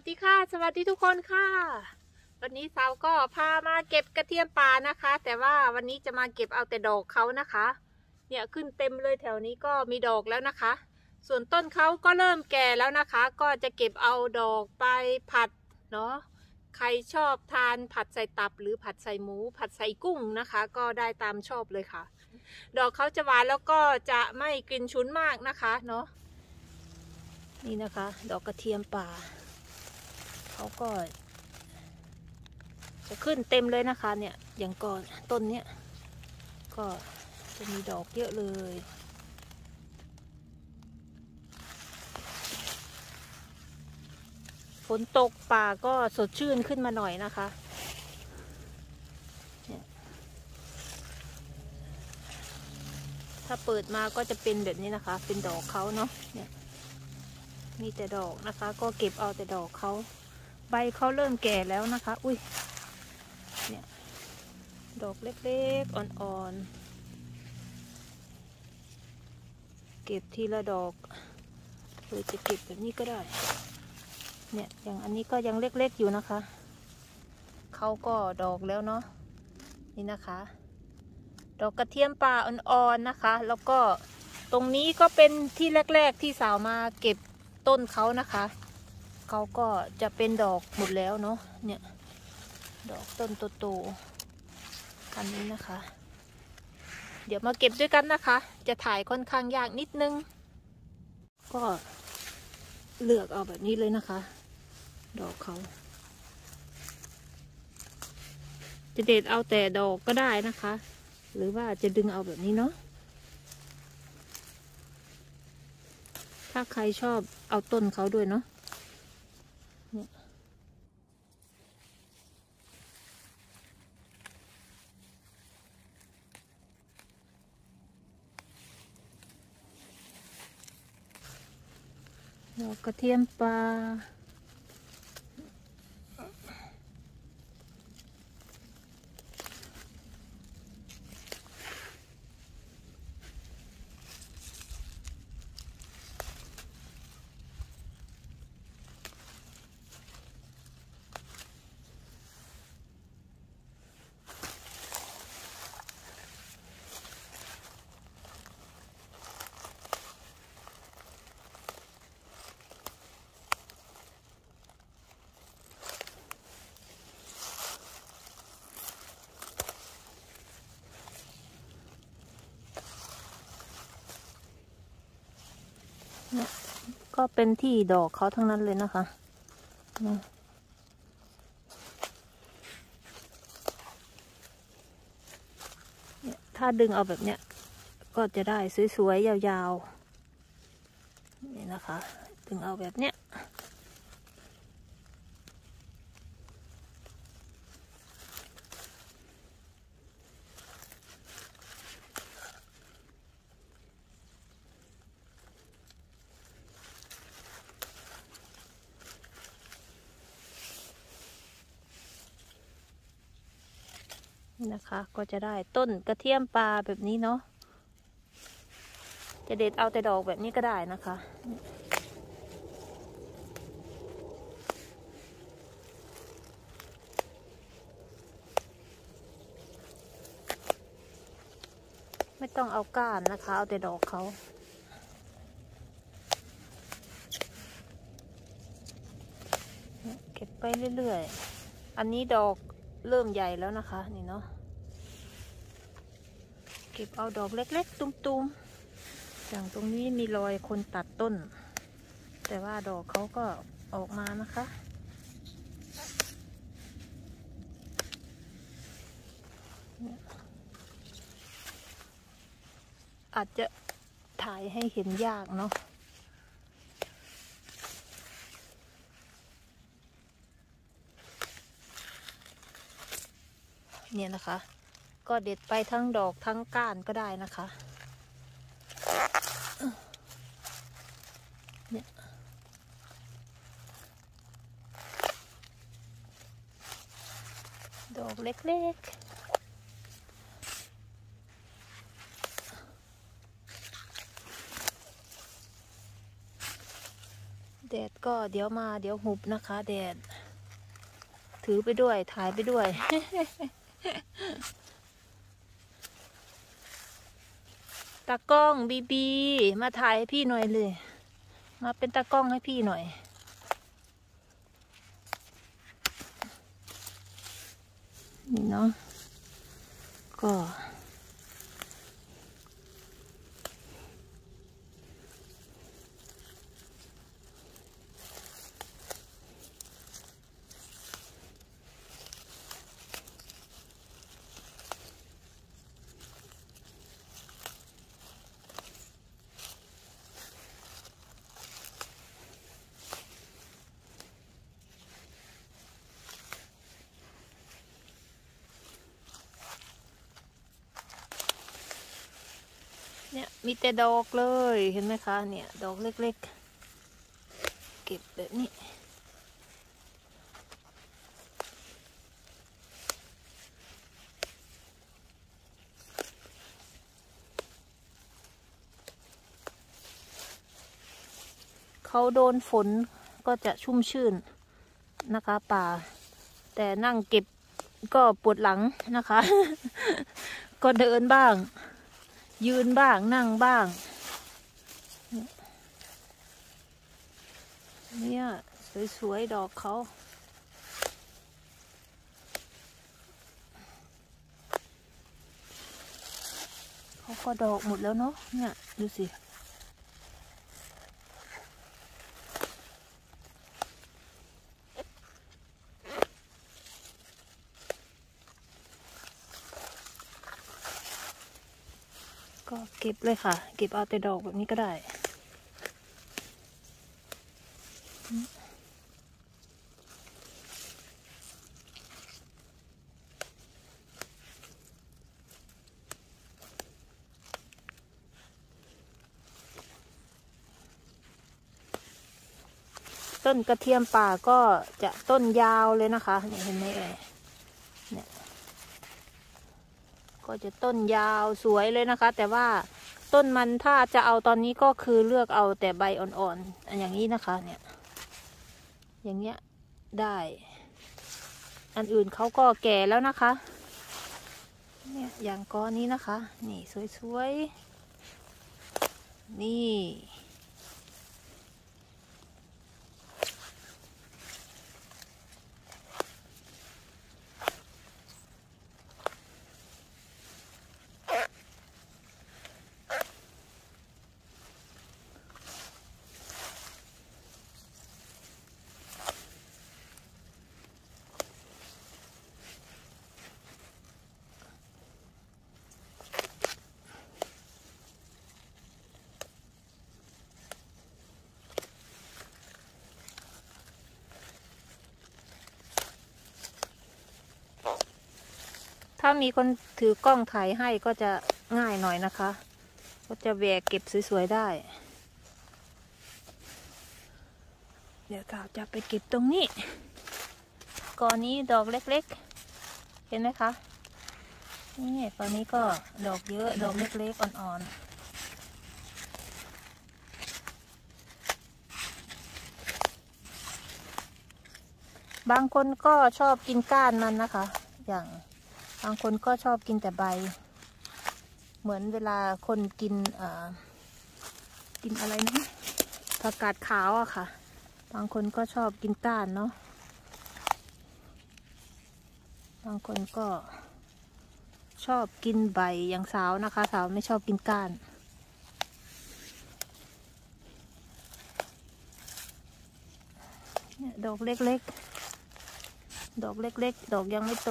วัสดีค่ะ สวัสดีทุกคนค่ะ วันนี้สาวก็พามาเก็บกระเทียมป่านะคะ แต่ว่าวันนี้จะมาเก็บเอาแต่ดอกเขานะคะ เนี่ยขึ้นเต็มเลยแถวนี้ก็มีดอกแล้วนะคะ ส่วนต้นเขาก็เริ่มแก่แล้วนะคะ ก็จะเก็บเอาดอกไปผัดเนาะใครชอบทานผัดใส่ตับหรือผัดใส่หมู ผัดใส่กุ้งนะคะ ก็ได้ตามชอบเลยค่ะ ดอกเขาจะหวานแล้วก็จะไม่กลิ่นฉุนมากนะคะเนาะนี่นะคะ ดอกกระเทียมป่า เขาก็จะขึ้นเต็มเลยนะคะเนี่ยอย่างก่อนต้นเนี้ยก็จะมีดอกเยอะเลยฝนตกป่าก็สดชื่นขึ้นมาหน่อยนะคะเนี่ยถ้าเปิดมาก็จะเป็นแบบนี้นะคะ เป็นดอกเขาเนาะเนี่ยมีแต่ดอกนะคะ ก็เก็บเอาแต่ดอกเขา ใบเขาเริ่มแก่แล้วนะคะ อุ้ย เนี่ย ดอกเล็กๆ อ่อนๆ เก็บทีละดอกหรือจะเก็บแบบนี้ก็ได้ เนี่ย อย่างอันนี้ก็ยังเล็กๆ อยู่นะคะ เขาก็ดอกแล้วเนาะ นี่นะคะ ดอกกระเทียมป่าอ่อนๆ นะคะ แล้วก็ตรงนี้ก็เป็นที่แรก ๆ ที่สาวมาเก็บต้นเขานะคะ เขาก็จะเป็นดอกหมดแล้วเนาะเนี่ยดอกต้นโตๆอันนี้นะคะ เดี๋ยวมาเก็บด้วยกันนะคะ จะถ่ายค่อนข้างยากนิดนึง ก็เลือกเอาแบบนี้เลยนะคะ ดอกเขาจะเด็ดเอาแต่ดอกก็ได้นะคะ หรือว่าจะดึงเอาแบบนี้เนาะถ้าใครชอบเอาต้นเขาด้วยเนาะ ดอกกระเทียมปลา เนี่ยก็เป็นที่ดอกเขาทั้งนั้นเลยนะคะเนี่ยเนี่ยถ้าดึงเอาแบบเนี้ย ก็จะได้สวยๆ ยาวๆ นี่นะคะ ดึงเอาแบบเนี้ย นี่นะคะ ก็จะได้ต้นกระเทียมปลาแบบนี้เนาะจะเด็ดเอาแต่ดอกแบบนี้ก็ได้นะคะไม่ต้องเอาก้านนะคะ เอาแต่ดอกเขาเก็บไปเรื่อยๆ อันนี้ดอก เริ่มใหญ่แล้วนะคะ นี่เนาะเก็บเอาดอกเล็ก ๆ ตุ้มๆอย่างตรงนี้มีรอยคนตัดต้น แต่ว่าดอกเขาก็ออกมานะคะอาจจะถ่ายให้เห็นยากเนาะ เนี่ยนะคะ ก็เด็ดไปทั้งดอกทั้งก้านก็ได้นะคะเนี่ยดอกเล็กๆแดดก็เดี๋ยวมาเดี๋ยวหุบนะคะ แดด ถือไปด้วยถ่ายไปด้วย ตากล้องบีบี มาถ่ายให้พี่หน่อยเลย มาเป็นตากล้องให้พี่หน่อย นี่เนาะก็ เนี่ยมีแต่ดอกเลยเห็นไหมคะเนี่ยดอกเล็กๆ เก็บแบบนี้ เขาโดนฝนก็จะชุ่มชื่นนะคะป่า แต่นั่งเก็บก็ปวดหลังนะคะ ก็เดินบ้าง ยืนบ้างนั่งบ้าง เนี่ย สวย ๆ ดอกเขาเขาก็ดอกหมดแล้วเนาะเนี่ย ดูสิ ก็ เก็บเลยค่ะ เก็บเอาแต่ดอกแบบนี้ก็ได้ต้นกระเทียมป่าก็จะต้นยาวเลยนะคะเห็นไหมเอ่ย ก็จะต้นยาวสวยเลยนะคะ แต่ว่าต้นมันถ้าจะเอาตอนนี้ก็คือเลือกเอาแต่ใบอ่อนๆอันอย่างนี้นะคะเนี่ย อย่างเงี้ยได้ อันอื่นเขาก็แก่แล้วนะคะ เนี่ยอย่างก้อนนี้นะคะ นี่สวยๆ นี่ ถ้ามีคนถือกล้องถ่ายให้ก็จะง่ายหน่อยนะคะ ก็จะแบกเก็บสวยๆได้ เดี๋ยวเราจะไปเก็บตรงนี้ก่อนนี้ดอกเล็กๆ เห็นไหมคะ นี่ตอนนี้ก็ดอกเยอะ ดอกเล็กๆ อ่อนๆบางคนก็ชอบกินก้านมันนะคะ อย่าง บางคนก็ชอบกินแต่ใบ เหมือนเวลาคนกินกินอะไรนะผักกาดขาวอะค่ะ บางคนก็ชอบกินก้านเนาะบางคนก็ชอบกินใบอย่างสาวนะคะ สาวไม่ชอบกินก้านดอกเล็กๆ ดอกเล็กๆ ดอกยังไม่โต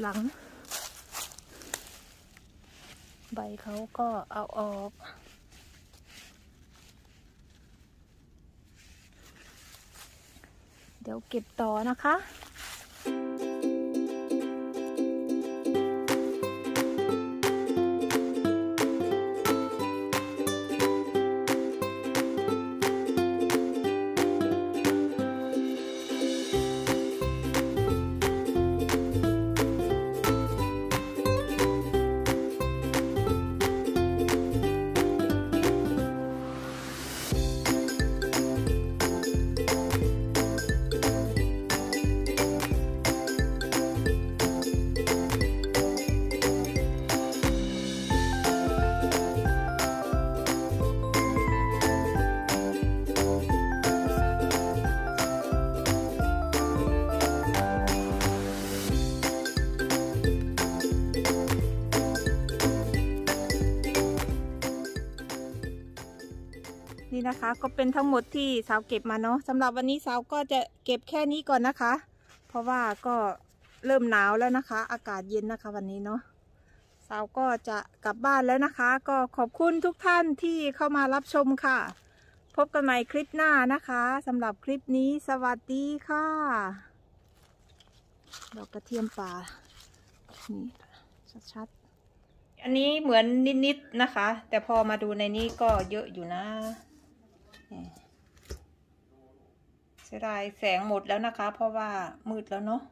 หลัง ใบเขาก็เอาออก เดี๋ยวเก็บต่อนะคะ นะคะ ก็เป็นทั้งหมดที่สาวเก็บมาเนาะสำหรับวันนี้สาวก็จะเก็บแค่นี้ก่อนนะคะ เพราะว่าก็เริ่มหนาวแล้วนะคะ อากาศเย็นนะคะวันนี้เนาะสาวก็จะกลับบ้านแล้วนะคะ ก็ขอบคุณทุกท่านที่เข้ามารับชมค่ะ พบกันใหม่คลิปหน้านะคะสำหรับคลิปนี้สวัสดีค่ะดอกกระเทียมป่านี่ชัดๆอันนี้เหมือนนิดๆนะคะ แต่พอมาดูในนี้ก็เยอะอยู่นะ เสียดายแสงหมดแล้วนะคะ เพราะว่ามืดแล้วเนาะ